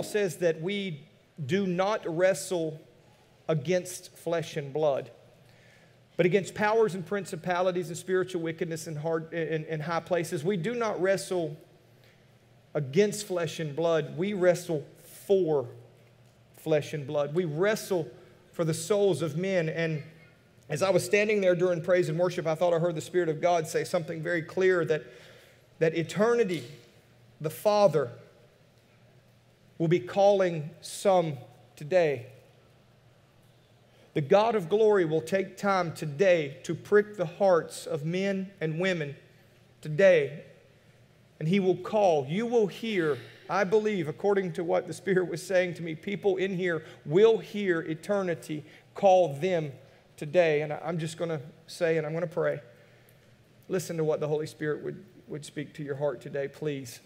Bible says that we do not wrestle against flesh and blood, but against powers and principalities and spiritual wickedness in, hard, in, in high places. We do not wrestle against flesh and blood, we wrestle for flesh and blood. We wrestle for the souls of men. And as I was standing there during praise and worship, I thought I heard the Spirit of God say something very clear that, that eternity, the Father, will be calling some today. The God of glory will take time today to prick the hearts of men and women today, and He will call. You will hear, I believe, according to what the Spirit was saying to me, people in here will hear eternity call them today. And I'm just going to say, and I'm going to pray. Listen to what the Holy Spirit would, would speak to your heart today, please.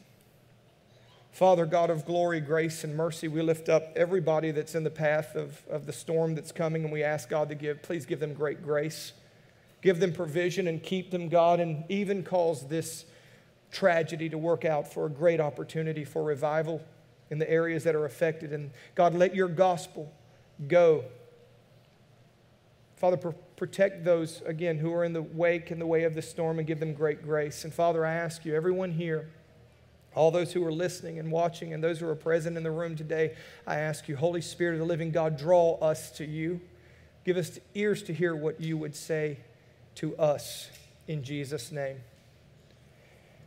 Father, God of glory, grace, and mercy, we lift up everybody that's in the path of, of the storm that's coming, and we ask God to give, please give them great grace. Give them provision and keep them, God, and even cause this tragedy to work out for a great opportunity for revival in the areas that are affected. And God, let your gospel go. Father, pr- protect those, again, who are in the wake and the way of the storm and give them great grace. And Father, I ask you, everyone here, all those who are listening and watching and those who are present in the room today, I ask you, Holy Spirit of the living God, draw us to you. Give us ears to hear what you would say to us in Jesus' name.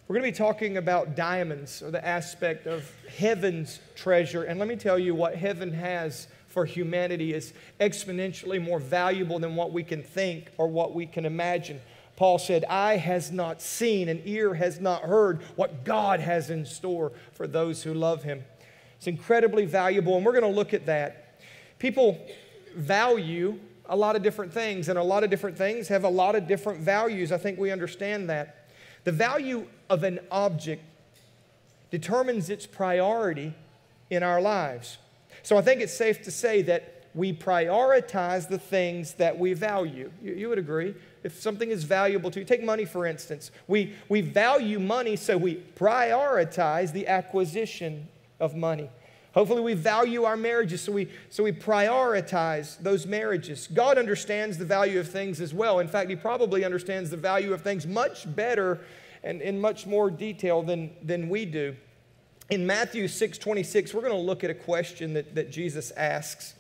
We're going to be talking about diamonds or the aspect of heaven's treasure. And let me tell you what heaven has for humanity is exponentially more valuable than what we can think or what we can imagine. Paul said, Eye has not seen and ear has not heard what God has in store for those who love him. It's incredibly valuable, and we're going to look at that. People value a lot of different things, and a lot of different things have a lot of different values. I think we understand that. The value of an object determines its priority in our lives. So I think it's safe to say that we prioritize the things that we value. You, you would agree? If something is valuable to you, take money for instance. We, we value money, so we prioritize the acquisition of money. Hopefully, we value our marriages, so we, so we prioritize those marriages. God understands the value of things as well. In fact, He probably understands the value of things much better and in much more detail than, than we do. In Matthew 6 26, we're going to look at a question that, that Jesus asks.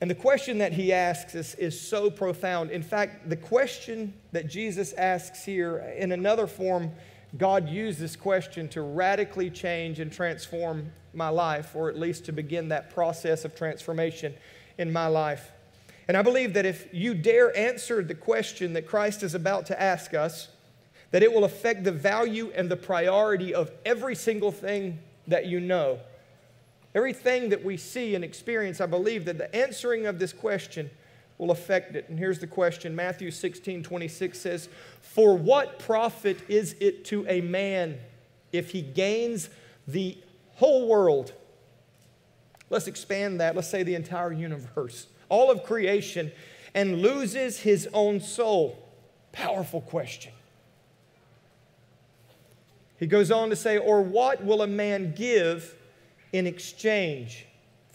And the question that he asks is, is so profound. In fact, the question that Jesus asks here, in another form, God used this question to radically change and transform my life, or at least to begin that process of transformation in my life. And I believe that if you dare answer the question that Christ is about to ask us, that it will affect the value and the priority of every single thing that you know. Everything that we see and experience, I believe that the answering of this question will affect it. And here's the question Matthew 16 26 says, For what profit is it to a man if he gains the whole world? Let's expand that. Let's say the entire universe, all of creation, and loses his own soul. Powerful question. He goes on to say, Or what will a man give? In exchange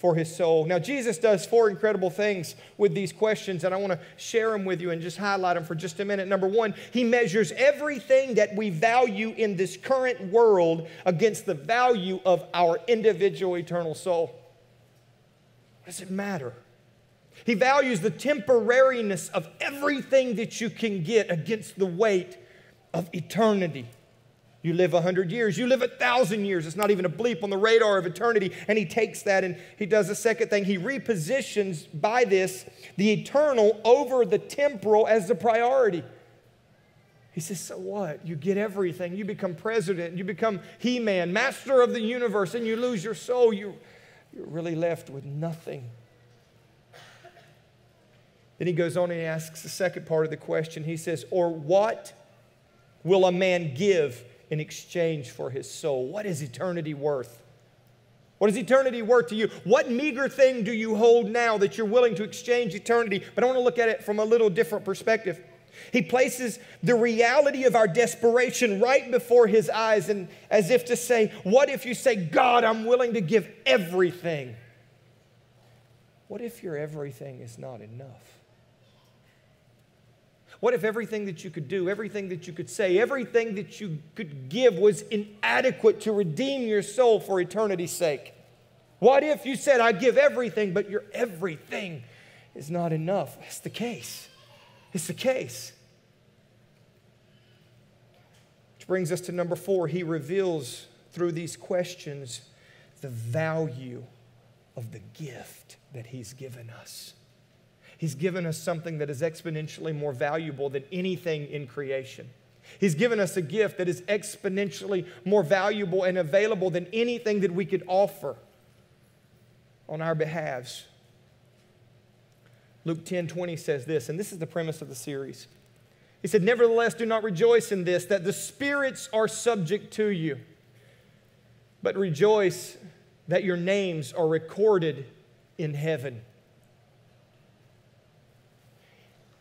for his soul. Now, Jesus does four incredible things with these questions, and I want to share them with you and just highlight them for just a minute. Number one, he measures everything that we value in this current world against the value of our individual eternal soul. What does it matter? He values the temporariness of everything that you can get against the weight of eternity. You live a hundred years, you live a thousand years. It's not even a bleep on the radar of eternity. And he takes that and he does a second thing. He repositions by this the eternal over the temporal as the priority. He says, So what? You get everything. You become president, you become He Man, master of the universe, and you lose your soul. You, you're really left with nothing. Then he goes on and he asks the second part of the question. He says, Or what will a man give in exchange for his soul. What is eternity worth? What is eternity worth to you? What meager thing do you hold now that you're willing to exchange eternity? But I want to look at it from a little different perspective. He places the reality of our desperation right before his eyes, and as if to say, What if you say, God, I'm willing to give everything? What if your everything is not enough? What if everything that you could do, everything that you could say, everything that you could give was inadequate to redeem your soul for eternity's sake? What if you said, I give everything, but your everything is not enough? That's the case. It's the case. Which brings us to number four. He reveals through these questions the value of the gift that He's given us. He's given us something that is exponentially more valuable than anything in creation. He's given us a gift that is exponentially more valuable and available than anything that we could offer on our behalves. Luke 10 20 says this, and this is the premise of the series. He said, Nevertheless, do not rejoice in this, that the spirits are subject to you, but rejoice that your names are recorded in heaven.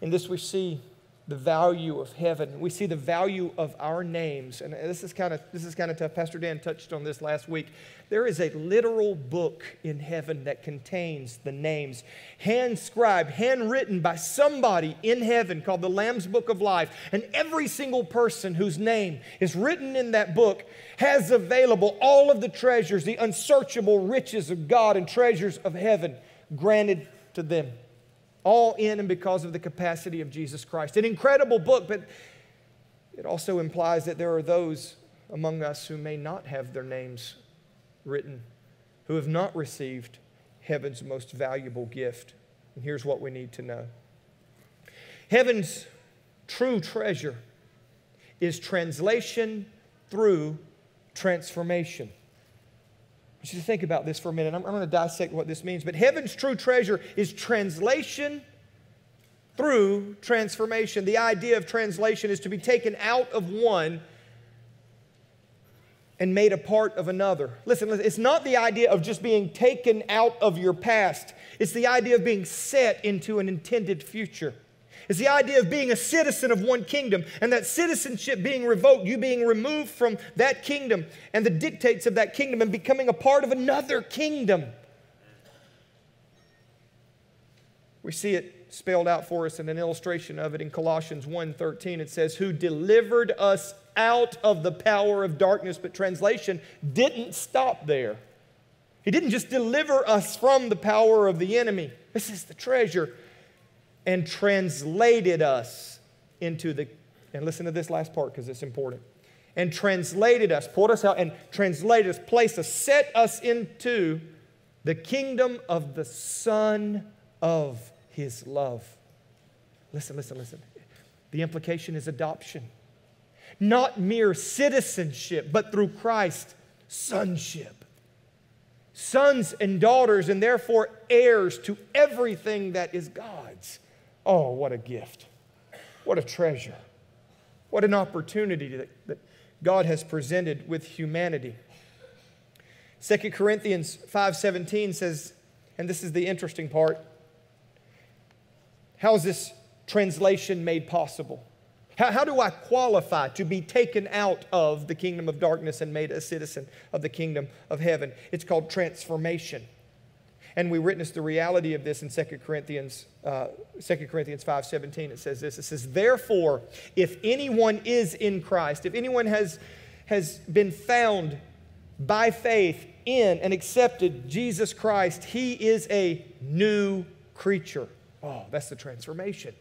In this, we see the value of heaven. We see the value of our names. And this is kind of this is kind of tough. Pastor Dan touched on this last week. There is a literal book in heaven that contains the names, hand scribed, handwritten by somebody in heaven called the Lamb's Book of Life. And every single person whose name is written in that book has available all of the treasures, the unsearchable riches of God and treasures of heaven granted to them all in and because of the capacity of Jesus Christ. An incredible book, but it also implies that there are those among us who may not have their names written, who have not received heaven's most valuable gift. And here's what we need to know Heaven's true treasure is translation through transformation want you to think about this for a minute. I'm, I'm going to dissect what this means. But heaven's true treasure is translation through transformation. The idea of translation is to be taken out of one and made a part of another. Listen, listen, it's not the idea of just being taken out of your past, it's the idea of being set into an intended future. It's the idea of being a citizen of one kingdom and that citizenship being revoked, you being removed from that kingdom and the dictates of that kingdom and becoming a part of another kingdom. We see it spelled out for us in an illustration of it in Colossians 1:13 it says who delivered us out of the power of darkness but translation didn't stop there. He didn't just deliver us from the power of the enemy. This is the treasure and translated us into the, and listen to this last part because it's important. And translated us, pulled us out, and translated us, placed us, set us into the kingdom of the Son of His love. Listen, listen, listen. The implication is adoption. Not mere citizenship, but through Christ, sonship. Sons and daughters, and therefore heirs to everything that is God's. Oh, what a gift. What a treasure. What an opportunity that, that God has presented with humanity. 2 Corinthians 5:17 says, and this is the interesting part. How is this translation made possible? How, how do I qualify to be taken out of the kingdom of darkness and made a citizen of the kingdom of heaven? It's called transformation. And we witness the reality of this in 2 Corinthians, uh, 2 Corinthians 5 17. It says this It says, Therefore, if anyone is in Christ, if anyone has, has been found by faith in and accepted Jesus Christ, he is a new creature. Oh, that's the transformation.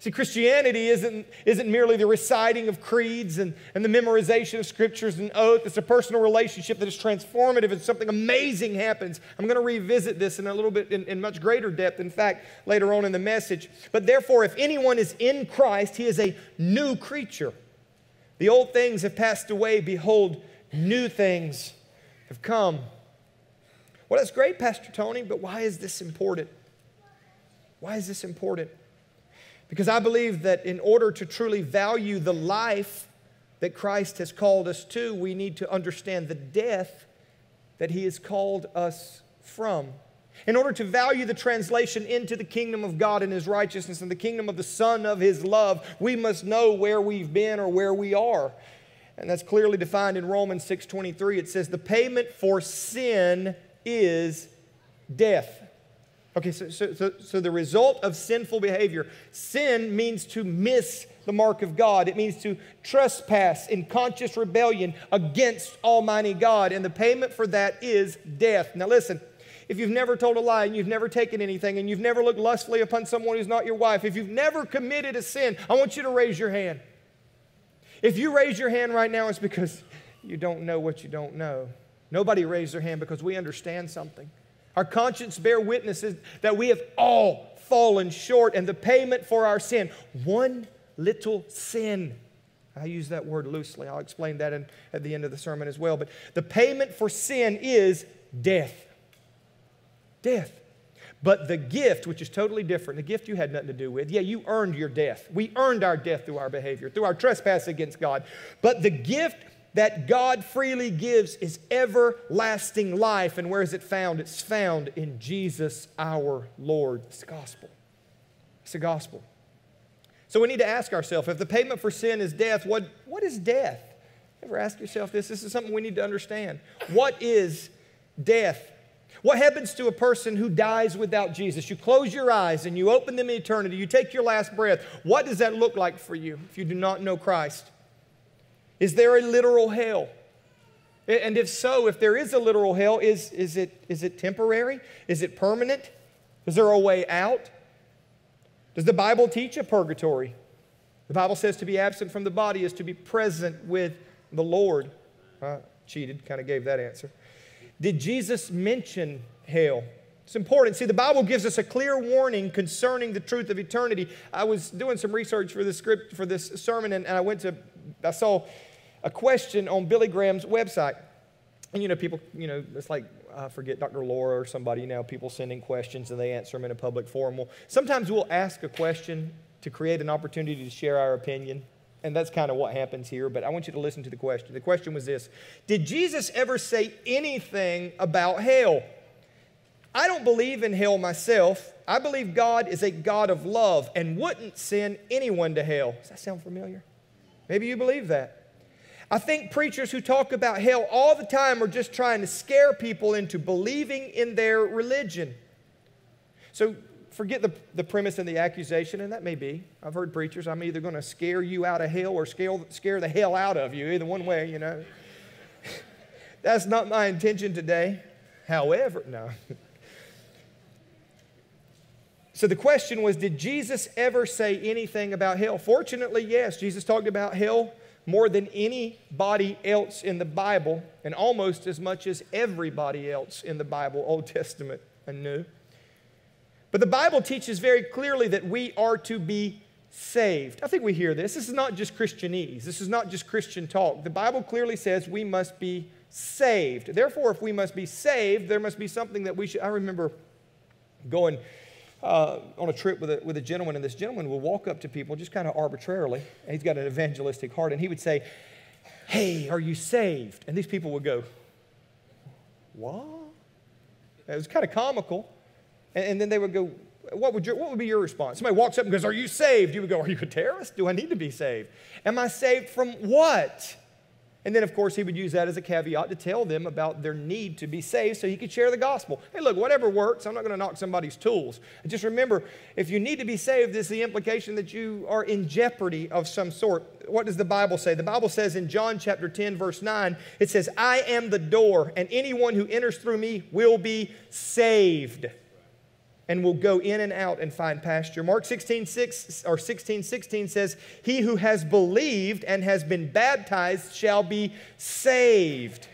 See, Christianity isn't, isn't merely the reciting of creeds and, and the memorization of scriptures and oath. It's a personal relationship that is transformative and something amazing happens. I'm going to revisit this in a little bit in, in much greater depth, in fact, later on in the message. But therefore, if anyone is in Christ, he is a new creature. The old things have passed away. Behold, new things have come. Well, that's great, Pastor Tony, but why is this important? Why is this important? Because I believe that in order to truly value the life that Christ has called us to, we need to understand the death that He has called us from. In order to value the translation into the kingdom of God and His righteousness and the kingdom of the Son of His love, we must know where we've been or where we are. And that's clearly defined in Romans 6:23. It says, "The payment for sin is death." Okay, so, so, so, so the result of sinful behavior, sin means to miss the mark of God. It means to trespass in conscious rebellion against Almighty God. And the payment for that is death. Now, listen, if you've never told a lie and you've never taken anything and you've never looked lustfully upon someone who's not your wife, if you've never committed a sin, I want you to raise your hand. If you raise your hand right now, it's because you don't know what you don't know. Nobody raised their hand because we understand something. Our conscience bear witnesses that we have all fallen short and the payment for our sin. One little sin. I use that word loosely. I'll explain that in, at the end of the sermon as well. But the payment for sin is death. Death. But the gift, which is totally different, the gift you had nothing to do with, yeah, you earned your death. We earned our death through our behavior, through our trespass against God. But the gift that God freely gives is everlasting life. And where is it found? It's found in Jesus our Lord. It's the gospel. It's the gospel. So we need to ask ourselves if the payment for sin is death, what, what is death? Ever ask yourself this? This is something we need to understand. What is death? What happens to a person who dies without Jesus? You close your eyes and you open them in eternity. You take your last breath. What does that look like for you if you do not know Christ? Is there a literal hell? And if so, if there is a literal hell, is, is, it, is it temporary? Is it permanent? Is there a way out? Does the Bible teach a purgatory? The Bible says to be absent from the body is to be present with the Lord. I cheated, kind of gave that answer. Did Jesus mention hell? It's important. See, the Bible gives us a clear warning concerning the truth of eternity. I was doing some research for this script for this sermon, and, and I went to, I saw a question on Billy Graham's website. And you know, people, you know, it's like I forget Dr. Laura or somebody, know, people sending questions and they answer them in a public forum. Well, sometimes we'll ask a question to create an opportunity to share our opinion. And that's kind of what happens here, but I want you to listen to the question. The question was this Did Jesus ever say anything about hell? I don't believe in hell myself. I believe God is a God of love and wouldn't send anyone to hell. Does that sound familiar? Maybe you believe that. I think preachers who talk about hell all the time are just trying to scare people into believing in their religion. So forget the, the premise and the accusation, and that may be. I've heard preachers, I'm either going to scare you out of hell or scare, scare the hell out of you, either one way, you know. That's not my intention today. However, no. So the question was Did Jesus ever say anything about hell? Fortunately, yes. Jesus talked about hell more than anybody else in the Bible, and almost as much as everybody else in the Bible, Old Testament and New. But the Bible teaches very clearly that we are to be saved. I think we hear this. This is not just Christianese, this is not just Christian talk. The Bible clearly says we must be saved. Therefore, if we must be saved, there must be something that we should. I remember going uh, on a trip with a, with a gentleman, and this gentleman would walk up to people just kind of arbitrarily. And he's got an evangelistic heart, and he would say, Hey, are you saved? And these people would go, What? it was kind of comical. And, and, then they would go, what would, your, what would be your response? Somebody walks up and goes, Are you saved? You would go, Are you a terrorist? Do I need to be saved? Am I saved from what? And then, of course, he would use that as a caveat to tell them about their need to be saved so he could share the gospel. Hey, look, whatever works, I'm not going to knock somebody's tools. Just remember, if you need to be saved, this is the implication that you are in jeopardy of some sort. What does the Bible say? The Bible says in John chapter 10, verse 9, it says, I am the door, and anyone who enters through me will be saved and will go in and out and find pasture. Mark 16, 6, or 16, 16 says, He who has believed and has been baptized shall be saved.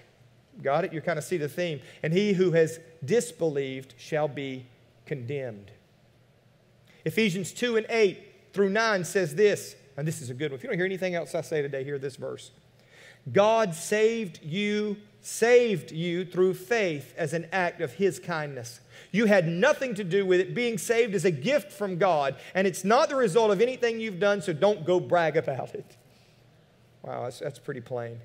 Got it? You kind of see the theme. And he who has disbelieved shall be condemned. Ephesians 2 and 8 through 9 says this, and this is a good one. If you don't hear anything else I say today, hear this verse. God saved you, saved you through faith as an act of his kindness. You had nothing to do with it. Being saved is a gift from God, and it's not the result of anything you've done, so don't go brag about it. Wow, that's, that's pretty plain.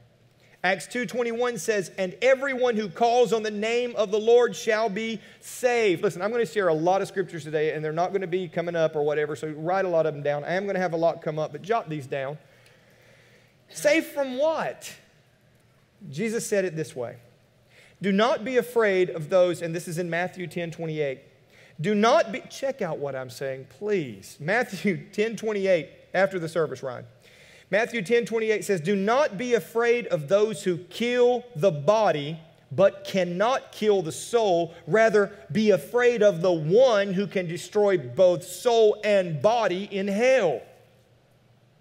Acts 2:21 says, "And everyone who calls on the name of the Lord shall be saved." Listen, I'm going to share a lot of scriptures today and they're not going to be coming up or whatever, so write a lot of them down. I am going to have a lot come up, but jot these down. Saved from what? Jesus said it this way. Do not be afraid of those, and this is in Matthew 10 28. Do not be, check out what I'm saying, please. Matthew 10 28, after the service, Ryan. Matthew 10 28 says, Do not be afraid of those who kill the body, but cannot kill the soul. Rather, be afraid of the one who can destroy both soul and body in hell.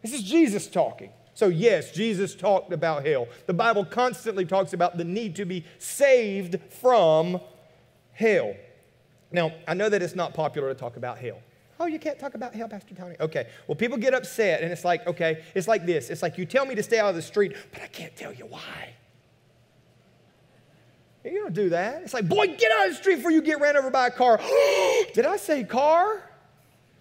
This is Jesus talking. So, yes, Jesus talked about hell. The Bible constantly talks about the need to be saved from hell. Now, I know that it's not popular to talk about hell. Oh, you can't talk about hell, Pastor Tony. Okay. Well, people get upset, and it's like, okay, it's like this. It's like you tell me to stay out of the street, but I can't tell you why. You don't do that. It's like, boy, get out of the street before you get ran over by a car. Did I say car?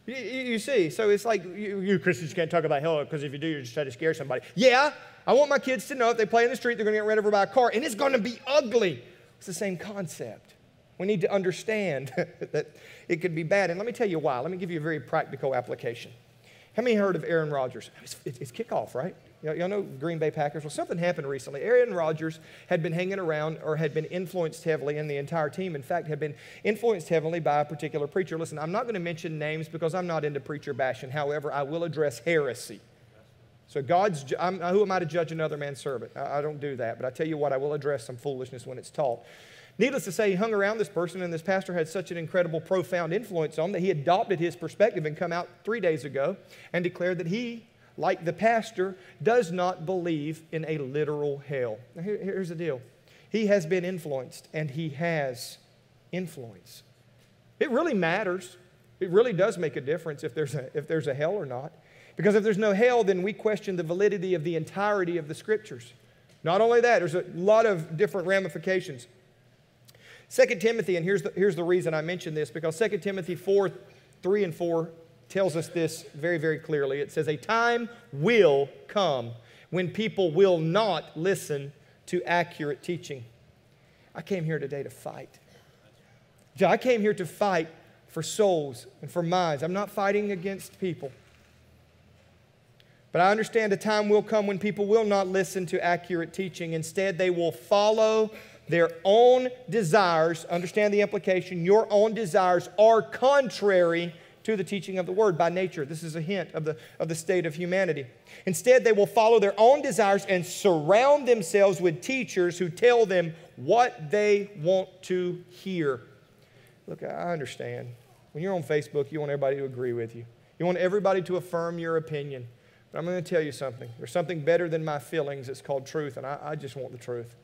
You, you, see, so it's like you, you Christians can't talk about hell because if you do, you're just trying to scare somebody. Yeah, I want my kids to know if they play in the street, they're going to get ran over by a car, and it's going to be ugly. It's the same concept. We need to understand that it could be bad. And let me tell you why. Let me give you a very practical application. How many heard of Aaron Rodgers? It's, it's kickoff, right? Y'all know Green Bay Packers? Well, something happened recently. Aaron Rodgers had been hanging around or had been influenced heavily, and the entire team, in fact, had been influenced heavily by a particular preacher. Listen, I'm not going to mention names because I'm not into preacher bashing. However, I will address heresy. So, God's, I'm, who am I to judge another man's servant? I, I don't do that. But I tell you what, I will address some foolishness when it's taught. Needless to say, he hung around this person, and this pastor had such an incredible, profound influence on him that he adopted his perspective and come out three days ago and declared that he like the pastor, does not believe in a literal hell. Now, here, here's the deal he has been influenced, and he has influence. It really matters. It really does make a difference if there's a, if there's a hell or not. Because if there's no hell, then we question the validity of the entirety of the scriptures. Not only that, there's a lot of different ramifications. 2 Timothy, and here's the, here's the reason I mention this, because 2 Timothy 4, 3 and 4 tells us this very, very clearly. It says, A time will come when people will not listen to accurate teaching. I came here today to fight. I came here to fight for souls and for minds. I'm not fighting against people. But I understand a time will come when people will not listen to accurate teaching. Instead, they will follow their own desires. Understand the implication. Your own desires are contrary to the teaching of the word by nature. This is a hint of the, of the state of humanity. Instead, they will follow their own desires and surround themselves with teachers who tell them what they want to hear. Look, I understand. When you're on Facebook, you want everybody to agree with you, you want everybody to affirm your opinion. But I'm going to tell you something. There's something better than my feelings. It's called truth, and I, I just want the truth.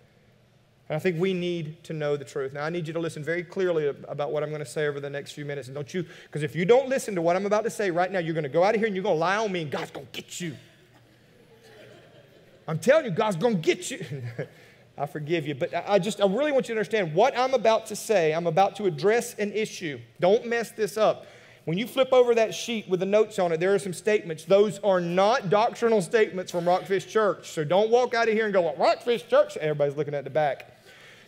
And I think we need to know the truth. Now, I need you to listen very clearly about what I'm going to say over the next few minutes. And don't you, because if you don't listen to what I'm about to say right now, you're going to go out of here and you're going to lie on me, and God's going to get you. I'm telling you, God's going to get you. I forgive you, but I just, I really want you to understand what I'm about to say. I'm about to address an issue. Don't mess this up. When you flip over that sheet with the notes on it, there are some statements. Those are not doctrinal statements from Rockfish Church. So don't walk out of here and go, well, Rockfish Church. Everybody's looking at the back.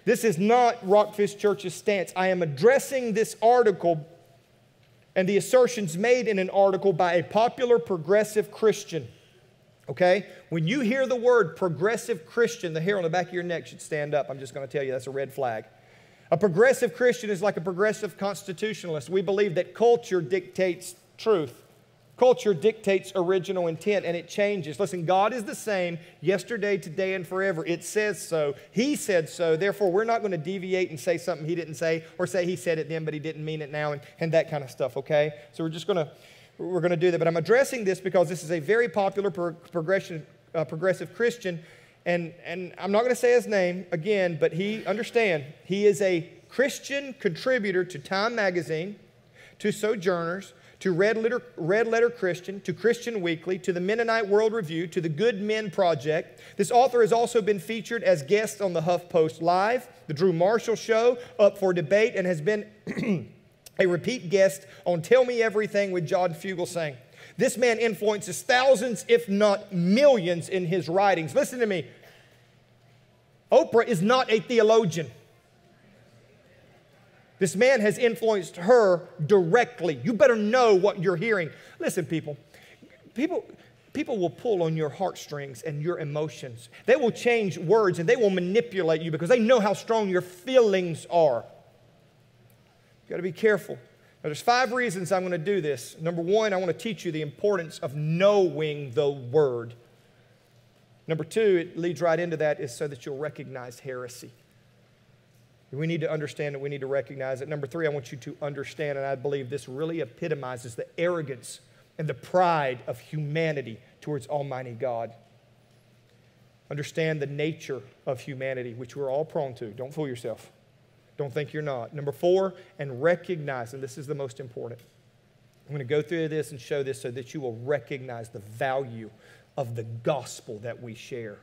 This is not Rockfish Church's stance. I am addressing this article and the assertions made in an article by a popular progressive Christian. Okay? When you hear the word progressive Christian, the hair on the back of your neck should stand up. I'm just going to tell you that's a red flag. A progressive Christian is like a progressive constitutionalist. We believe that culture dictates truth. Culture dictates original intent and it changes. Listen, God is the same yesterday, today, and forever. It says so. He said so. Therefore, we're not going to deviate and say something He didn't say or say He said it then, but He didn't mean it now and, and that kind of stuff, okay? So we're just going to. We're going to do that, but I'm addressing this because this is a very popular pro- progression, uh, progressive Christian, and, and I'm not going to say his name again, but he, understand, he is a Christian contributor to Time Magazine, to Sojourners, to Red Letter, Red Letter Christian, to Christian Weekly, to the Mennonite World Review, to the Good Men Project. This author has also been featured as guest on the HuffPost Live, the Drew Marshall Show, Up for Debate, and has been a repeat guest on Tell Me Everything with John Fugelsang. This man influences thousands, if not millions, in his writings. Listen to me. Oprah is not a theologian. This man has influenced her directly. You better know what you're hearing. Listen, people, people, people will pull on your heartstrings and your emotions. They will change words and they will manipulate you because they know how strong your feelings are. You got to be careful. Now, there's five reasons I'm going to do this. Number one, I want to teach you the importance of knowing the word. Number two, it leads right into that, is so that you'll recognize heresy. We need to understand it, we need to recognize it. Number three, I want you to understand, and I believe this really epitomizes the arrogance and the pride of humanity towards Almighty God. Understand the nature of humanity, which we're all prone to. Don't fool yourself. Don't think you're not. Number four, and recognize, and this is the most important. I'm going to go through this and show this so that you will recognize the value of the gospel that we share,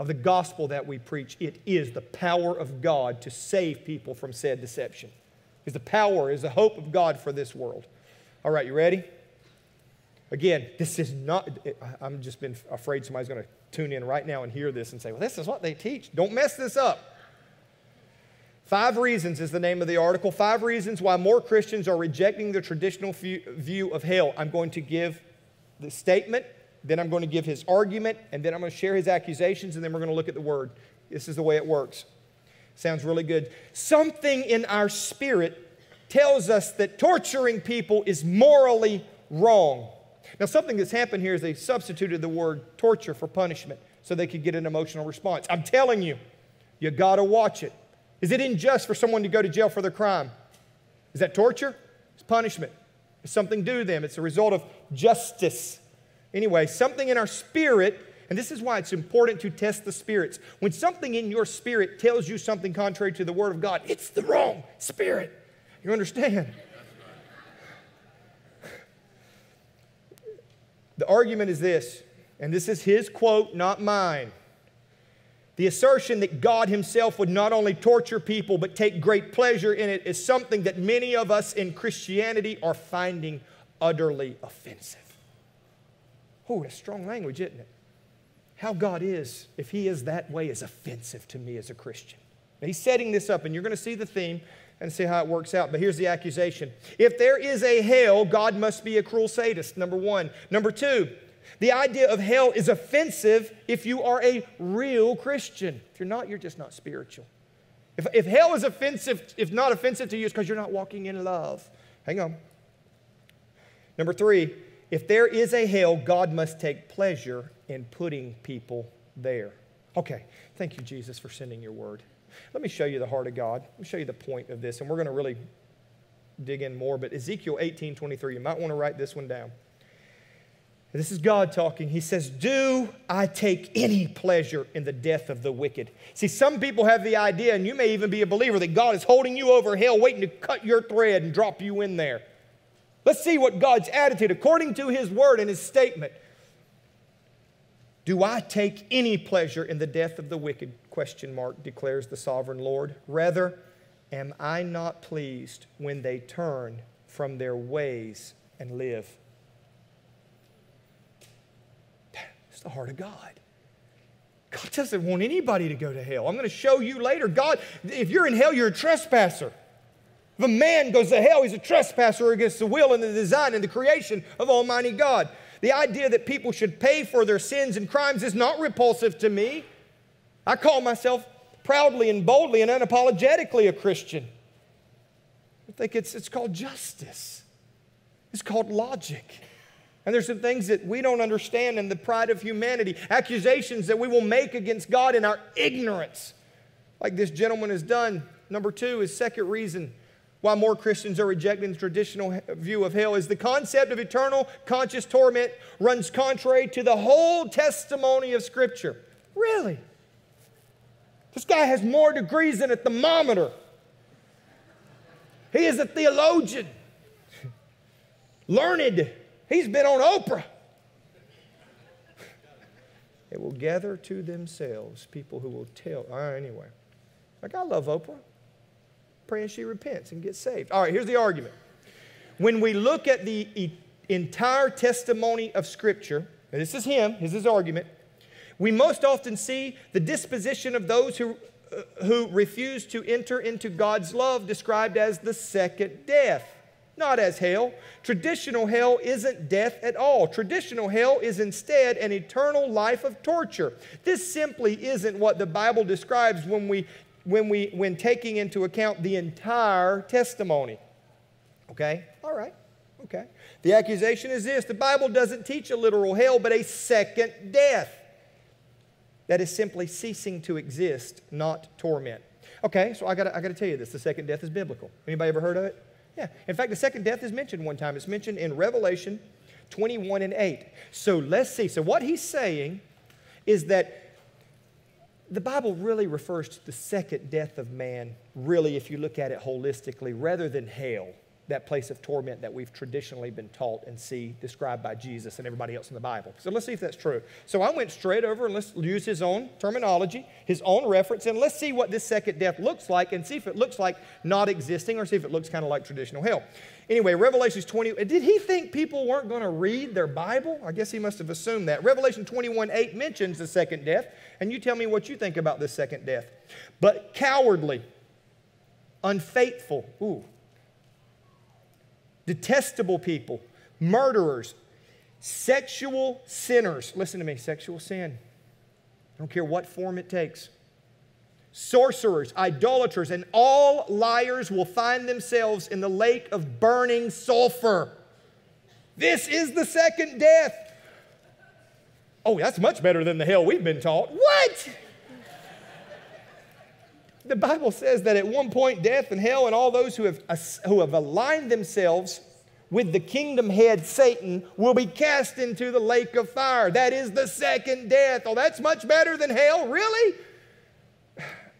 of the gospel that we preach. It is the power of God to save people from said deception. Is the power, is the hope of God for this world. All right, you ready? Again, this is not, I'm just been afraid somebody's going to tune in right now and hear this and say, well, this is what they teach. Don't mess this up. Five reasons is the name of the article. Five reasons why more Christians are rejecting the traditional view of hell. I'm going to give the statement, then I'm going to give his argument, and then I'm going to share his accusations, and then we're going to look at the word. This is the way it works. Sounds really good. Something in our spirit tells us that torturing people is morally wrong. Now, something that's happened here is they substituted the word torture for punishment so they could get an emotional response. I'm telling you, you got to watch it. Is it unjust for someone to go to jail for their crime? Is that torture? It's punishment. It's something due them. It's a result of justice. Anyway, something in our spirit, and this is why it's important to test the spirits. When something in your spirit tells you something contrary to the Word of God, it's the wrong spirit. You understand? The argument is this, and this is his quote, not mine. The assertion that God Himself would not only torture people but take great pleasure in it is something that many of us in Christianity are finding utterly offensive. Oh, that's strong language, isn't it? How God is, if He is that way, is offensive to me as a Christian. Now, he's setting this up, and you're going to see the theme and see how it works out. But here's the accusation If there is a hell, God must be a cruel sadist, number one. Number two, the idea of hell is offensive if you are a real Christian. If you're not, you're just not spiritual. If, if hell is offensive, if not offensive to you, it's because you're not walking in love. Hang on. Number three, if there is a hell, God must take pleasure in putting people there. Okay, thank you, Jesus, for sending your word. Let me show you the heart of God. Let me show you the point of this, and we're going to really dig in more. But Ezekiel 18 23, you might want to write this one down. This is God talking. He says, Do I take any pleasure in the death of the wicked? See, some people have the idea, and you may even be a believer, that God is holding you over hell, waiting to cut your thread and drop you in there. Let's see what God's attitude, according to His word and His statement. Do I take any pleasure in the death of the wicked? Question mark, declares the sovereign Lord. Rather, am I not pleased when they turn from their ways and live? It's the heart of God. God doesn't want anybody to go to hell. I'm going to show you later. God, if you're in hell, you're a trespasser. If a man goes to hell, he's a trespasser against the will and the design and the creation of Almighty God. The idea that people should pay for their sins and crimes is not repulsive to me. I call myself proudly and boldly and unapologetically a Christian. I think it's, it's called justice, it's called logic. And there's some things that we don't understand in the pride of humanity, accusations that we will make against God in our ignorance, like this gentleman has done. Number two is second reason why more Christians are rejecting the traditional view of hell is the concept of eternal conscious torment runs contrary to the whole testimony of Scripture. Really? This guy has more degrees than a thermometer. He is a theologian, learned He's been on Oprah. They will gather to themselves people who will tell. Right, anyway. Like, I love Oprah. Praying she repents and gets saved. All right, here's the argument. When we look at the e- entire testimony of Scripture, and this is him, this is his argument. we most often see the disposition of those who, uh, who refuse to enter into God's love described as the second death, not as hell. Traditional hell isn't death at all. Traditional hell is instead an eternal life of torture. This simply isn't what the Bible describes when, we, when, we, when taking into account the entire testimony. Okay? All right. Okay. The accusation is this the Bible doesn't teach a literal hell, but a second death that is simply ceasing to exist, not torment. Okay, so I gotta, I got to tell you this. The second death is biblical. Anybody ever heard of it? Yeah. In fact, the second death is mentioned one time. It's mentioned in Revelation 21 and 8. So let's see. So what he's saying is that the Bible really refers to the second death of man, really, if you look at it holistically, rather than hell that place of torment that we've traditionally been taught and see described by Jesus and everybody else in the Bible. So let's see if that's true. So I went straight over and let's use his own terminology, his own reference, and let's see what this second death looks like and see if it looks like not existing or see if it looks kind of like traditional hell. Anyway, Revelations 20, did he think people weren't going to read their Bible? I guess he must have assumed that. Revelation 21 8 mentions the second death, and you tell me what you think about this second death. But cowardly, unfaithful, ooh, detestable people, murderers, sexual sinners. Listen to me sexual sin. I don't care what form it takes. Sorcerers, idolaters, and all liars will find themselves in the lake of burning sulfur. This is the second death. Oh, that's much better than the hell we've been taught. What? The Bible says that at one point, death and hell and all those who have, uh, who have aligned themselves with the kingdom head Satan will be cast into the lake of fire. That is the second death. Oh, that's much better than hell? Really?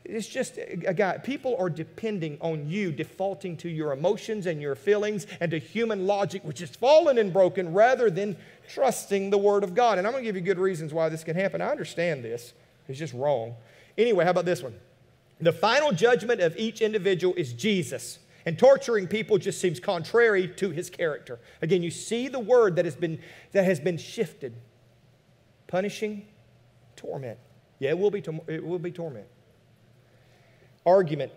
It's just a guy. People are depending on you, defaulting to your emotions and your feelings and to human logic, which is fallen and broken, rather than trusting the Word of God. And I'm going to give you good reasons why this can happen. I understand this. It's just wrong. Anyway, how about this one? The final judgment of each individual is Jesus. And torturing people just seems contrary to his character. Again, you see the word that has been, that has been shifted punishing, torment. Yeah, it will be, it will be torment. Argument.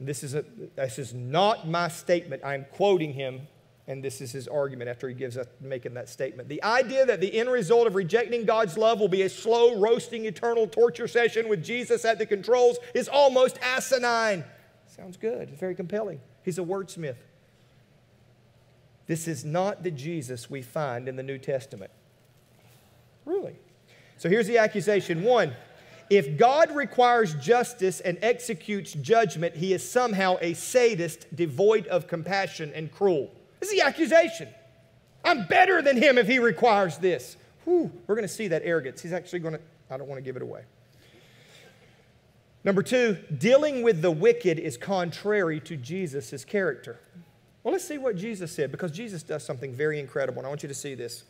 This is, a, this is not my statement. I'm quoting him and this is his argument after he gives us making that statement. The idea that the end result of rejecting God's love will be a slow, roasting, eternal torture session with Jesus at the controls is almost asinine. Sounds good. It's very compelling. He's a wordsmith. This is not the Jesus we find in the New Testament. Really. So here's the accusation. One, if God requires justice and executes judgment, he is somehow a sadist devoid of compassion and cruel. This is the accusation. I'm better than him if he requires this. Whew, we're going to see that arrogance. He's actually going to, I don't want to give it away. Number two, dealing with the wicked is contrary to Jesus' character. Well, let's see what Jesus said because Jesus does something very incredible, and I want you to see this.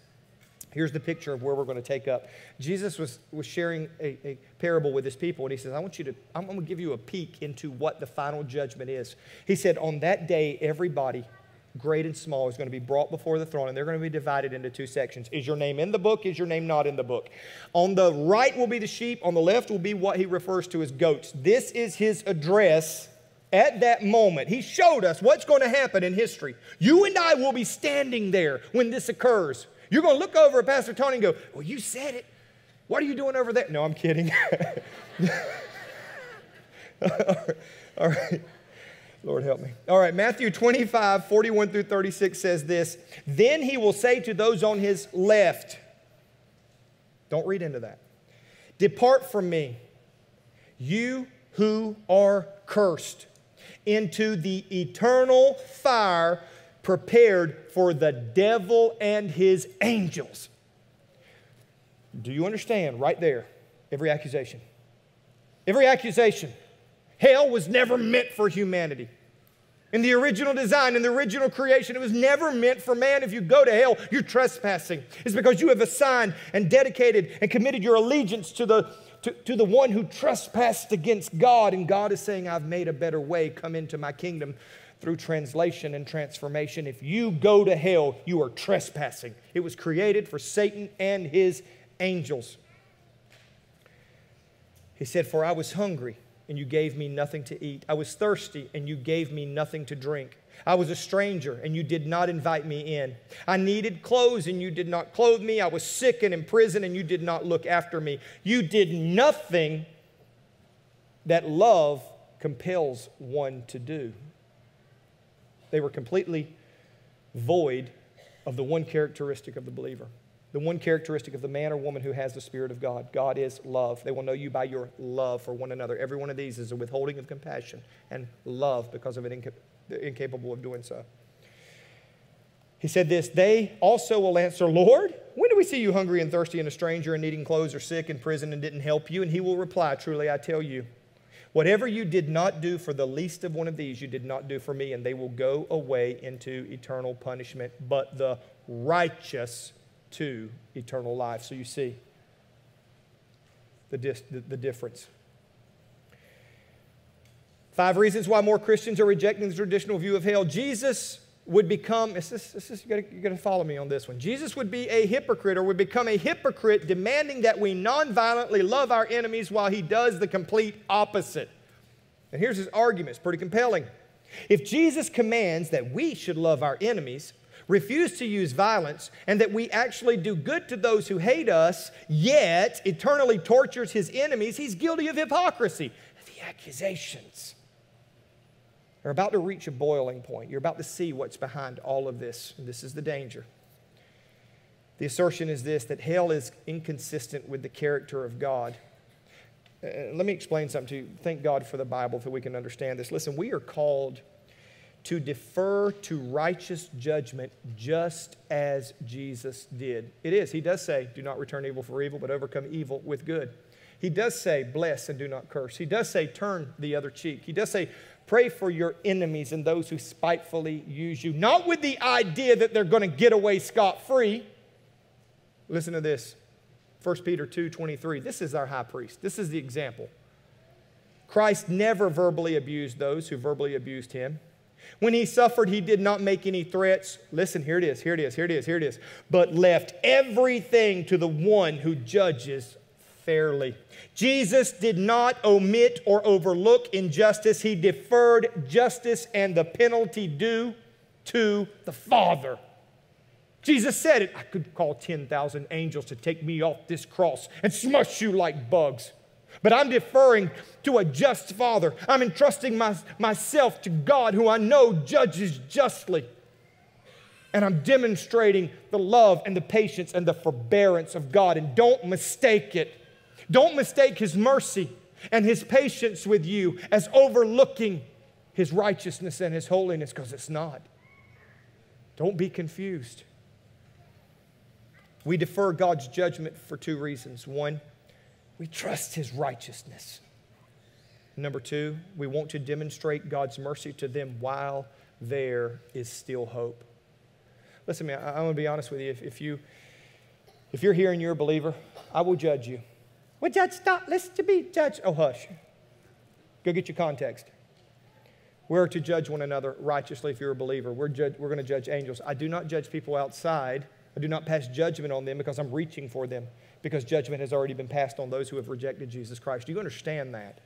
Here's the picture of where we're going to take up. Jesus was, was sharing a, a parable with his people, and he says, I want you to, I'm going to give you a peek into what the final judgment is. He said, On that day, everybody great and small, is going to be brought before the throne, and they're going to be divided into two sections. Is your name in the book? Is your name not in the book? On the right will be the sheep, on the left will be what he refers to as goats. This is his address at that moment. He showed us what's going to happen in history. You and I will be standing there when this occurs. You're going to look over at Pastor Tony and go, Well, you said it. What are you doing over there? No, I'm kidding. All right. Lord help me. All right, Matthew 25, 41 through 36 says this Then he will say to those on his left, don't read into that. Depart from me, you who are cursed, into the eternal fire prepared for the devil and his angels. Do you understand right there? Every accusation. Every accusation. Hell was never meant for humanity. In the original design, in the original creation, it was never meant for man. If you go to hell, you're trespassing. It's because you have assigned and dedicated and committed your allegiance to the, to, to the one who trespassed against God. And God is saying, I've made a better way. Come into my kingdom through translation and transformation. If you go to hell, you are trespassing. It was created for Satan and his angels. He said, For I was hungry, and you gave me nothing to eat. I was thirsty, and you gave me nothing to drink. I was a stranger, and you did not invite me in. I needed clothes, and you did not clothe me. I was sick and in prison, and you did not look after me. You did nothing that love compels one to do. They were completely void of the one characteristic of the believer, the one characteristic of the man or woman who has the Spirit of God. God is love. They will know you by your love for one another. Every one of these is a withholding of compassion and love because of it inca- incapable of doing so. He said this, they also will answer, Lord, when do we see you hungry and thirsty and a stranger and needing clothes or sick in prison and didn't help you? And he will reply, Truly I tell you, Whatever you did not do for the least of one of these, you did not do for me, and they will go away into eternal punishment, but the righteous to eternal life. So you see the, dis- the, difference. Five reasons why more Christians are rejecting the traditional view of hell. Jesus would become, this is, this is, you got to follow me on this one. Jesus would be a hypocrite or would become a hypocrite demanding that we nonviolently love our enemies while he does the complete opposite. And here's his argument, it's pretty compelling. If Jesus commands that we should love our enemies, refuse to use violence, and that we actually do good to those who hate us, yet eternally tortures his enemies, he's guilty of hypocrisy. The accusations are about to reach a boiling point. You're about to see what's behind all of this. And this is the danger. The assertion is this that hell is inconsistent with the character of God. Uh, let me explain something to you. Thank God for the Bible so we can understand this. Listen, we are called to defer to righteous judgment just as Jesus did. It is. He does say, Do not return evil for evil, but overcome evil with good. He does say, Bless and do not curse. He does say, Turn the other cheek. He does say, Pray for your enemies and those who spitefully use you, not with the idea that they're going to get away scot free. Listen to this 1 Peter 2 23. This is our high priest. This is the example. Christ never verbally abused those who verbally abused him. When he suffered, he did not make any threats. Listen, here it is, here it is, here it is, here it is. But left everything to the one who judges fairly. Jesus did not omit or overlook injustice, he deferred justice and the penalty due to the Father. Jesus said it I could call 10,000 angels to take me off this cross and smush you like bugs. But I'm deferring to a just Father. I'm entrusting my, myself to God, who I know judges justly. And I'm demonstrating the love and the patience and the forbearance of God. And don't mistake it don't mistake his mercy and his patience with you as overlooking his righteousness and his holiness, because it's not. Don't be confused. We defer God's judgment for two reasons. One, we trust his righteousness. Number two, we want to demonstrate God's mercy to them while there is still hope. Listen, man, I, I want to be honest with you. If, if, you. if you're here and you're a believer, I will judge you. Well, Judge, stop. Listen to me, Judge. Oh, hush. Go get your context. We're to judge one another righteously if you're a believer. We're, judge, we're going to judge angels. I do not judge people outside. I do not pass judgment on them because I'm reaching for them, because judgment has already been passed on those who have rejected Jesus Christ. Do you understand that?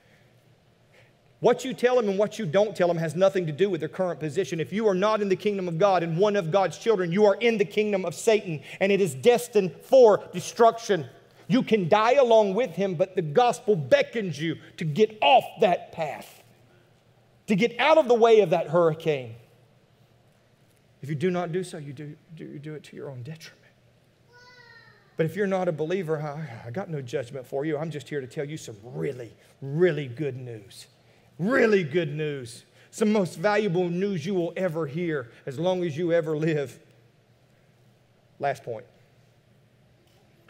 What you tell them and what you don't tell them has nothing to do with their current position. If you are not in the kingdom of God and one of God's children, you are in the kingdom of Satan, and it is destined for destruction. You can die along with him, but the gospel beckons you to get off that path, to get out of the way of that hurricane. If you do not do so, you do, do, you do it to your own detriment. But if you're not a believer, I, I got no judgment for you. I'm just here to tell you some really, really good news. Really good news. Some most valuable news you will ever hear as long as you ever live. Last point.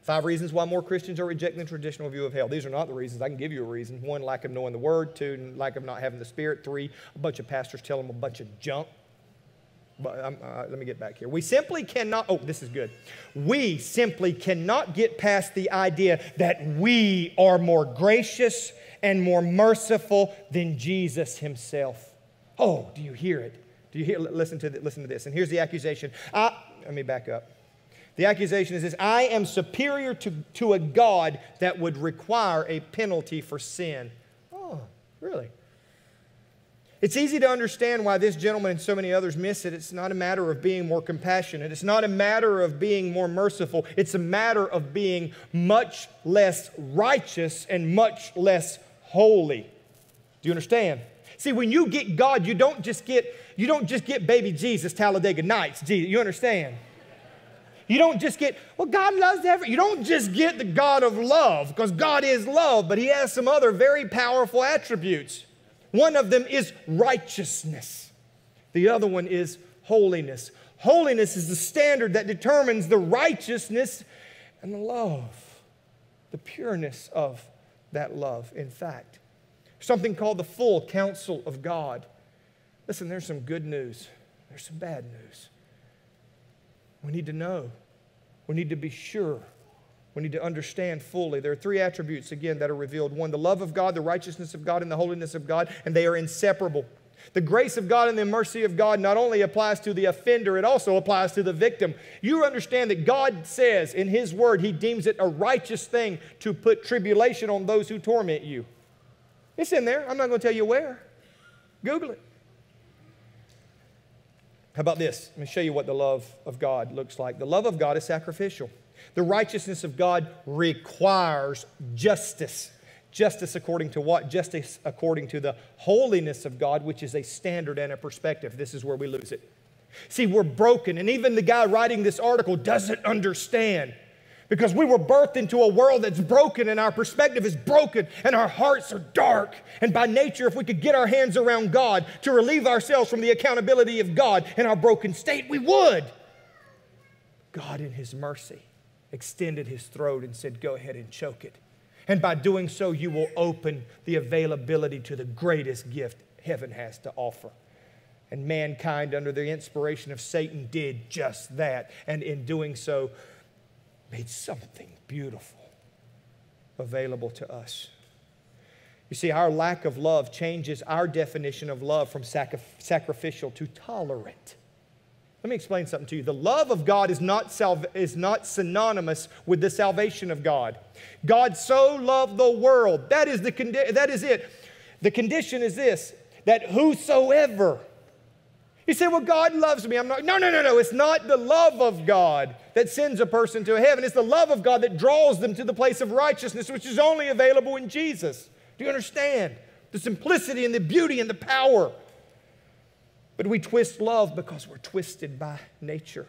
Five reasons why more Christians are rejecting the traditional view of hell. These are not the reasons. I can give you a reason. One, lack of knowing the word. Two, lack of not having the Spirit. Three, a bunch of pastors tell them a bunch of junk. But um, uh, let me get back here. We simply cannot, oh, this is good. We simply cannot get past the idea that we are more gracious and more merciful than Jesus himself. Oh, do you hear it? Do you hear? Listen to, the, listen to this. And here's the accusation. I, let me back up. The accusation is this I am superior to, to a God that would require a penalty for sin. Oh, really? It's easy to understand why this gentleman and so many others miss it. It's not a matter of being more compassionate. It's not a matter of being more merciful. It's a matter of being much less righteous and much less holy. Do you understand? See, when you get God, you don't just get you don't just get baby Jesus Talladega Nights. You understand? You don't just get, well, God loves every. You don't just get the God of love because God is love, but He has some other very powerful attributes. One of them is righteousness, the other one is holiness. Holiness is the standard that determines the righteousness and the love, the pureness of that love, in fact. Something called the full counsel of God. Listen, there's some good news, there's some bad news. We need to know, we need to be sure we need to understand fully. There are three attributes, again, that are revealed one, the love of God, the righteousness of God, and the holiness of God, and they are inseparable. The grace of God and the mercy of God not only applies to the offender, it also applies to the victim. You understand that God says in His Word, He deems it a righteous thing to put tribulation on those who torment you. It's in there. I'm not going to tell you where. Google it. How about this? Let me show you what the love of God looks like. The love of God is sacrificial. The righteousness of God requires justice. Justice according to what? Justice according to the holiness of God, which is a standard and a perspective. This is where we lose it. See, we're broken, and even the guy writing this article doesn't understand because we were birthed into a world that's broken and our perspective is broken and our hearts are dark. And by nature, if we could get our hands around God to relieve ourselves from the accountability of God in our broken state, we would. God, in His mercy, extended his throat and said, Go ahead and choke it. And by doing so, you will open the availability to the greatest gift heaven has to offer. And mankind, under the inspiration of Satan, did just that. And in doing so, made something beautiful available to us. You see, our lack of love changes our definition of love from sacrificial to tolerant. Let me explain something to you. The love of God is not, is not synonymous with the salvation of God. God so loved the world. That is, the condi- that is it. The condition is this that whosoever. You say, well, God loves me. I'm not. No, no, no, no. It's not the love of God that sends a person to heaven. It's the love of God that draws them to the place of righteousness, which is only available in Jesus. Do you understand? The simplicity and the beauty and the power but we twist love because we're twisted by nature.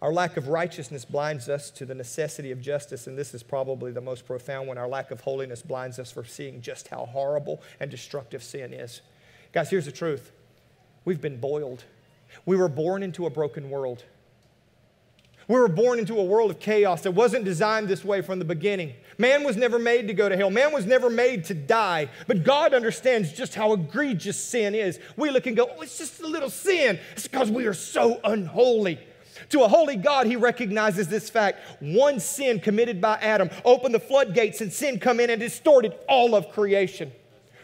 Our lack of righteousness blinds us to the necessity of justice, and this is probably the most profound one. Our lack of holiness blinds us for seeing just how horrible and destructive sin is. Guys, here's the truth we've been boiled. We were born into a broken world. We were born into a world of chaos that wasn't designed this way from the beginning. Man was never made to go to hell. Man was never made to die. But God understands just how egregious sin is. We look and go, oh, it's just a little sin. It's because we are so unholy. To a holy God, he recognizes this fact. One sin committed by Adam opened the floodgates and sin come in and distorted all of creation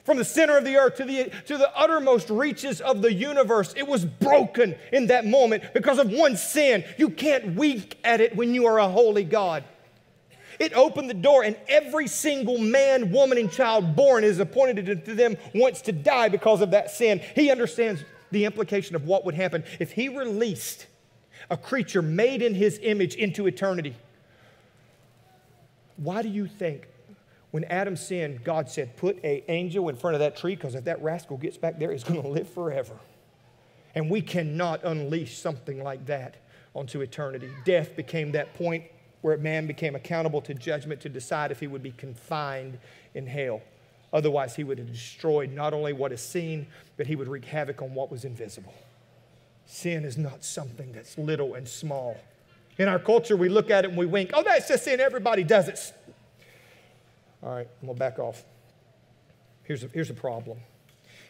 from the center of the earth to the, to the uttermost reaches of the universe. It was broken in that moment because of one sin. You can't wink at it when you are a holy God. It opened the door, and every single man, woman, and child born is appointed to them wants to die because of that sin. He understands the implication of what would happen if he released a creature made in his image into eternity. Why do you think when Adam sinned, God said, Put an angel in front of that tree because if that rascal gets back there, he's going to live forever. And we cannot unleash something like that onto eternity. Death became that point where man became accountable to judgment to decide if he would be confined in hell. Otherwise, he would have destroyed not only what is seen, but he would wreak havoc on what was invisible. Sin is not something that's little and small. In our culture, we look at it and we wink, oh, that's just sin, everybody does it. All right, I'm going to back off. Here's a, here's a problem.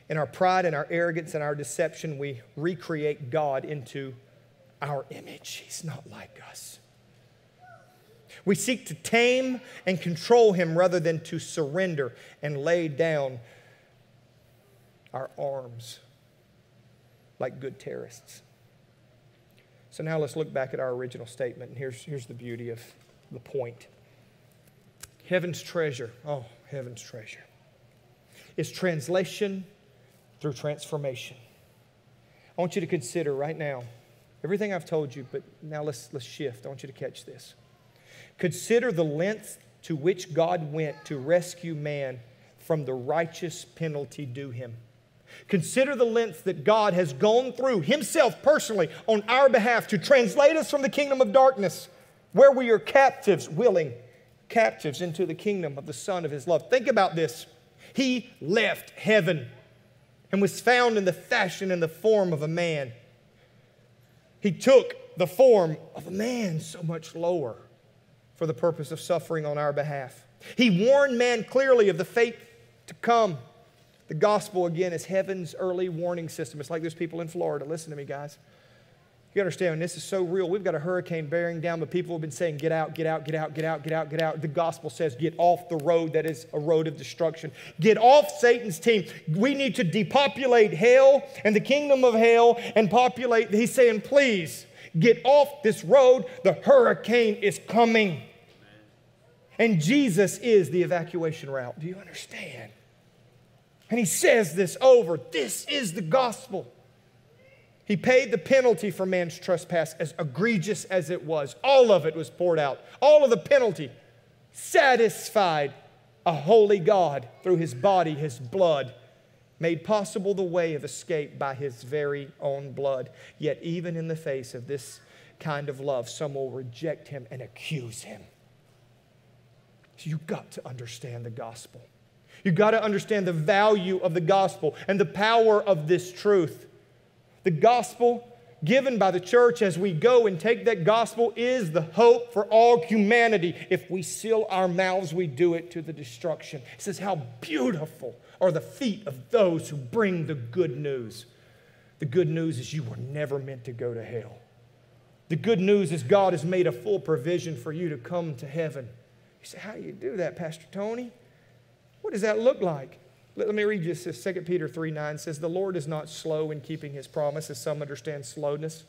In our pride and our arrogance and our deception, we recreate God into our image. He's not like us. We seek to tame and control him rather than to surrender and lay down our arms like good terrorists. So now let's look back at our original statement. And here's, here's the beauty of the point Heaven's treasure, oh, heaven's treasure, is translation through transformation. I want you to consider right now everything I've told you, but now let's, let's shift. I want you to catch this. Consider the length to which God went to rescue man from the righteous penalty due him. Consider the length that God has gone through Himself personally on our behalf to translate us from the kingdom of darkness, where we are captives, willing captives, into the kingdom of the Son of His love. Think about this. He left heaven and was found in the fashion and the form of a man. He took the form of a man so much lower for the purpose of suffering on our behalf. He warned man clearly of the fate to come the gospel, again, is heaven's early warning system. It's like there's people in Florida. Listen to me, guys. You understand, this is so real. We've got a hurricane bearing down, but people have been saying, get out, get out, get out, get out, get out, get out. The gospel says, get off the road that is a road of destruction. Get off Satan's team. We need to depopulate hell and the kingdom of hell and populate. He's saying, please, get off this road. The hurricane is coming. And Jesus is the evacuation route. Do you understand? And he says this over this is the gospel. He paid the penalty for man's trespass, as egregious as it was. All of it was poured out. All of the penalty satisfied a holy God through his body, his blood, made possible the way of escape by his very own blood. Yet, even in the face of this kind of love, some will reject him and accuse him. You've got to understand the gospel. You've got to understand the value of the gospel and the power of this truth. The gospel given by the church as we go and take that gospel is the hope for all humanity. If we seal our mouths, we do it to the destruction. It says, How beautiful are the feet of those who bring the good news. The good news is you were never meant to go to hell. The good news is God has made a full provision for you to come to heaven. You say, How do you do that, Pastor Tony? What does that look like? Let, me read you this. 2 Peter 3 9 says, The Lord is not slow in keeping his promise, as some understand slowness.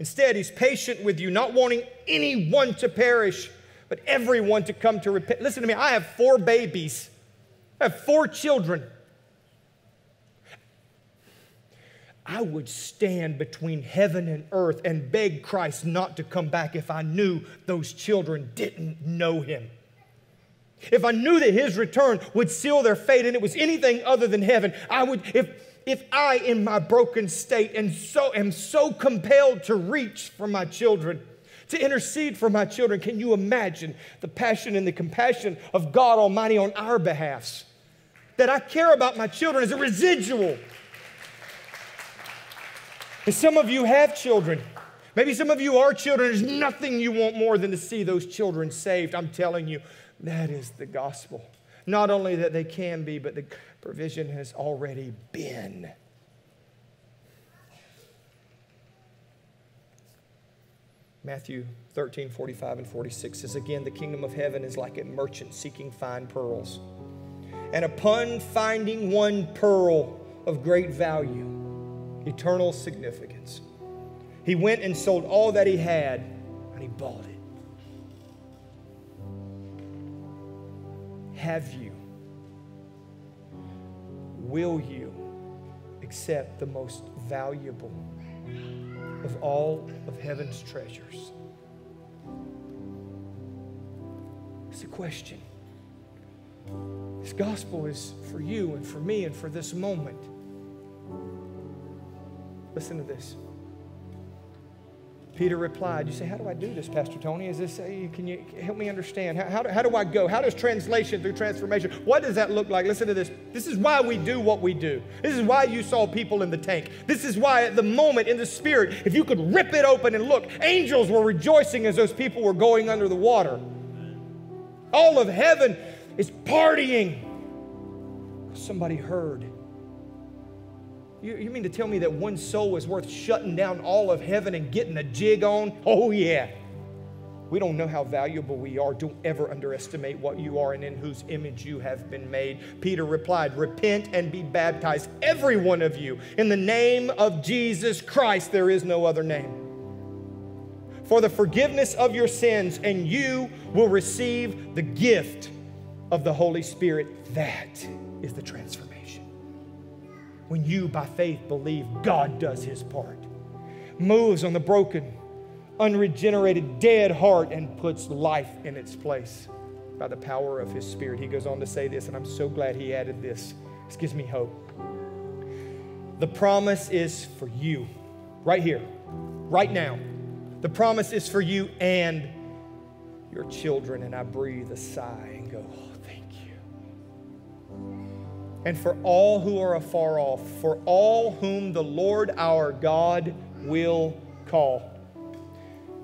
Instead, he's patient with you, not wanting anyone to perish, but everyone to come to repent. Listen to me, I have four babies, I have four children. I would stand between heaven and earth and beg Christ not to come back if I knew those children didn't know him. If I knew that his return would seal their fate and it was anything other than heaven, I would, if, if I, in my broken state, and so am so compelled to reach for my children, to intercede for my children, can you imagine the passion and the compassion of God Almighty on our behalfs? That I care about my children as a residual. And some of you have children. Maybe some of you are children. There's nothing you want more than to see those children saved. I'm telling you, that is the gospel. Not only that they can be, but the provision has already been. Matthew 13, 45 and 46 says, Again, the kingdom of heaven is like a merchant seeking fine pearls. And upon finding one pearl of great value, eternal significance, he went and sold all that he had and he bought it. Have you? Will you accept the most valuable of all of heaven's treasures? It's a question. This gospel is for you and for me and for this moment. Listen to this. Peter replied, You say, How do I do this, Pastor Tony? Is this, can you help me understand? How, how, do, how do I go? How does translation through transformation, what does that look like? Listen to this. This is why we do what we do. This is why you saw people in the tank. This is why at the moment in the spirit, if you could rip it open and look, angels were rejoicing as those people were going under the water. All of heaven is partying. Somebody heard you, you mean to tell me that one soul is worth shutting down all of heaven and getting a jig on? Oh, yeah. We don't know how valuable we are. Don't ever underestimate what you are and in whose image you have been made. Peter replied, Repent and be baptized, every one of you, in the name of Jesus Christ. There is no other name. for the forgiveness of your sins, and you will receive the gift of the Holy Spirit. That is the transformation. When you, by faith, believe God does his part, moves on the broken, unregenerated, dead heart, and puts life in its place by the power of his Spirit. He goes on to say this, and I'm so glad he added this. This gives me hope. The promise is for you, right here, right now. The promise is for you and your children. And I breathe a sigh and go. And for all who are afar off, for all whom the Lord our God will call.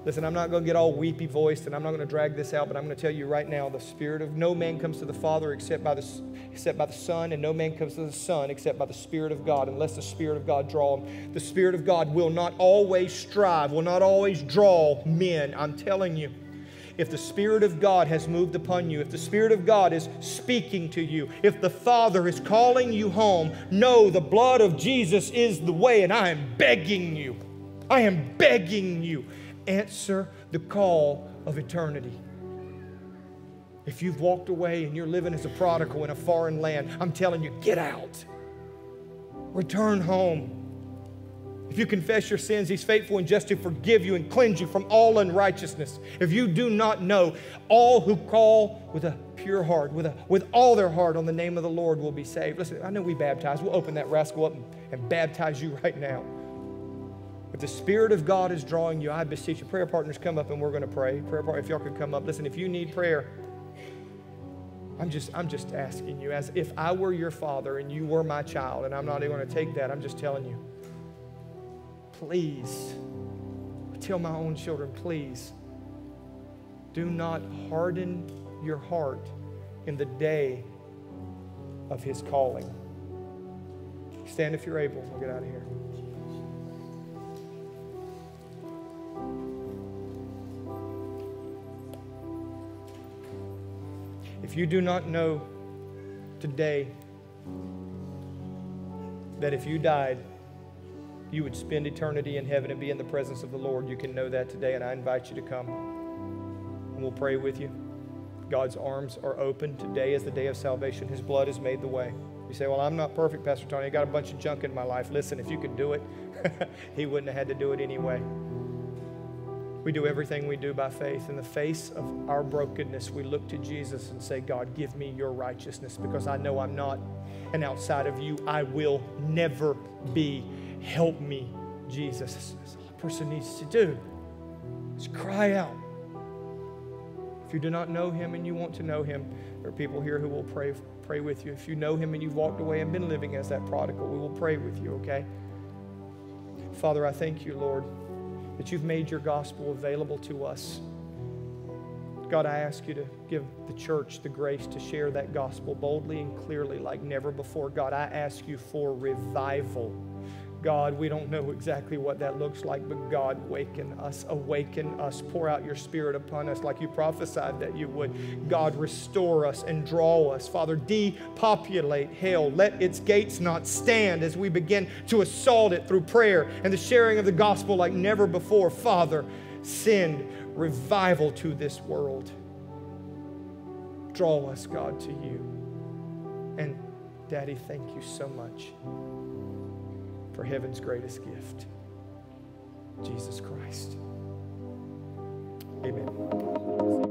Listen, I'm not going to get all weepy voiced and I'm not going to drag this out, but I'm going to tell you right now the Spirit of no man comes to the Father except by the, except by the Son, and no man comes to the Son except by the Spirit of God, unless the Spirit of God draw him. The Spirit of God will not always strive, will not always draw men. I'm telling you. If the Spirit of God has moved upon you, if the Spirit of God is speaking to you, if the Father is calling you home, know the blood of Jesus is the way, and I am begging you. I am begging you answer the call of eternity. If you've walked away and you're living as a prodigal in a foreign land, I'm telling you, get out. Return home. If you confess your sins, He's faithful and just to forgive you and cleanse you from all unrighteousness. If you do not know, all who call with a pure heart, with, a, with all their heart on the name of the Lord will be saved. Listen, I know we baptize. We'll open that rascal up and, and baptize you right now. If the Spirit of God is drawing you, I beseech you. Prayer partners, come up and we're going to pray. Prayer partner, if y'all could come up. Listen, if you need prayer, I'm just, I'm just asking you, as if I were your father and you were my child, and I'm not even going to take that, I'm just telling you. Please, tell my own children, please, do not harden your heart in the day of his calling. Stand if you're able. We'll get out of here. If you do not know today that if you died, you would spend eternity in heaven and be in the presence of the Lord, you can know that today, and I invite you to come. And we'll pray with you. God's arms are open. Today is the day of salvation. His blood has made the way. You say, Well, I'm not perfect, Pastor Tony. I got a bunch of junk in my life. Listen, if you could do it, he wouldn't have had to do it anyway. We do everything we do by faith. In the face of our brokenness, we look to Jesus and say, God, give me your righteousness because I know I'm not. And outside of you, I will never be. Help me, Jesus. That's all a person needs to do is cry out. If you do not know him and you want to know him, there are people here who will pray, pray with you. If you know him and you've walked away and been living as that prodigal, we will pray with you, okay? Father, I thank you, Lord that you've made your gospel available to us. God, I ask you to give the church the grace to share that gospel boldly and clearly like never before. God, I ask you for revival God, we don't know exactly what that looks like, but God, waken us, awaken us, pour out your spirit upon us like you prophesied that you would. God, restore us and draw us. Father, depopulate hell. Let its gates not stand as we begin to assault it through prayer and the sharing of the gospel like never before. Father, send revival to this world. Draw us, God, to you. And Daddy, thank you so much for heaven's greatest gift Jesus Christ. Amen.